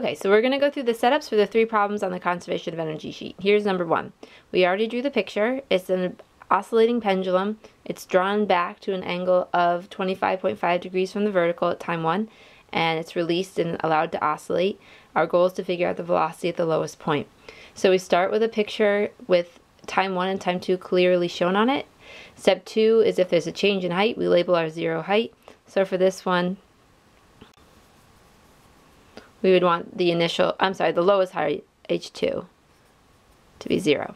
Okay, so we're going to go through the setups for the three problems on the conservation of energy sheet. Here's number one. We already drew the picture. It's an oscillating pendulum. It's drawn back to an angle of 25.5 degrees from the vertical at time one, and it's released and allowed to oscillate. Our goal is to figure out the velocity at the lowest point. So we start with a picture with time one and time two clearly shown on it. Step two is if there's a change in height, we label our zero height. So for this one, we would want the initial, I'm sorry, the lowest height, H2, to be 0.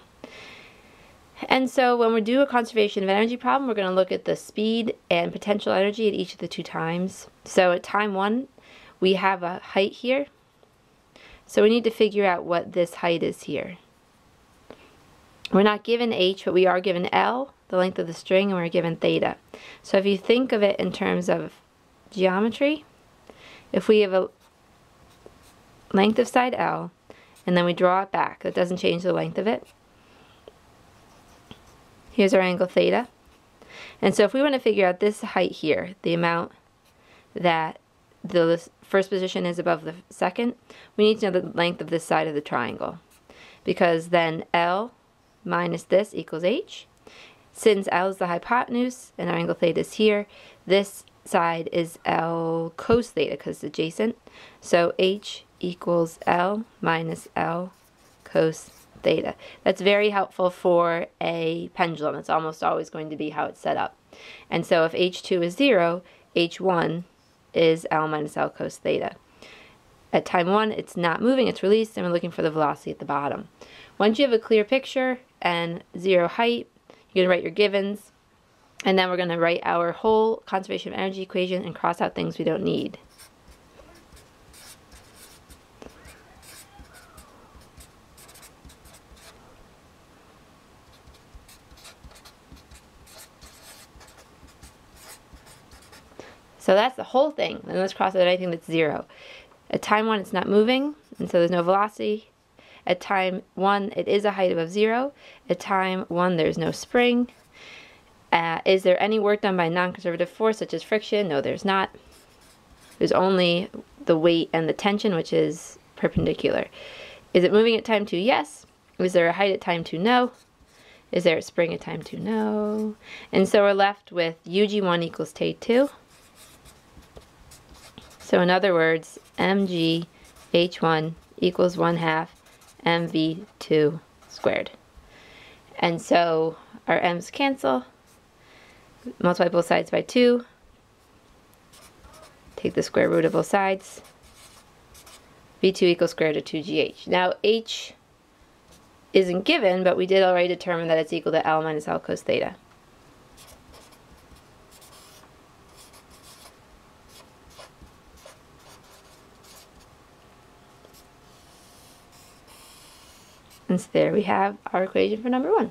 And so when we do a conservation of energy problem, we're going to look at the speed and potential energy at each of the two times. So at time 1, we have a height here. So we need to figure out what this height is here. We're not given h, but we are given L, the length of the string, and we're given theta. So if you think of it in terms of geometry, if we have a length of side L, and then we draw it back. That doesn't change the length of it. Here's our angle theta. And so if we want to figure out this height here, the amount that the first position is above the second, we need to know the length of this side of the triangle. Because then L minus this equals H. Since L is the hypotenuse and our angle theta is here, this side is L cos theta because it's adjacent. So H equals L minus L cos theta. That's very helpful for a pendulum. It's almost always going to be how it's set up. And so if H2 is 0, H1 is L minus L cos theta. At time 1, it's not moving, it's released, and we're looking for the velocity at the bottom. Once you have a clear picture and zero height, you're going to write your givens, and then we're going to write our whole conservation of energy equation and cross out things we don't need. So that's the whole thing. And let's cross out anything that's zero. At time one, it's not moving, and so there's no velocity. At time one, it is a height above zero. At time one, there's no spring. Uh, is there any work done by non-conservative force, such as friction? No, there's not. There's only the weight and the tension, which is perpendicular. Is it moving at time two? Yes. Is there a height at time two? No. Is there a spring at time two? No. And so we're left with UG1 equals T2. So in other words, mg h1 equals 1 half mv2 squared. And so our m's cancel, multiply both sides by 2, take the square root of both sides, v2 equals square root of 2gh. Now h isn't given, but we did already determine that it's equal to L minus L cos theta. And so there we have our equation for number one.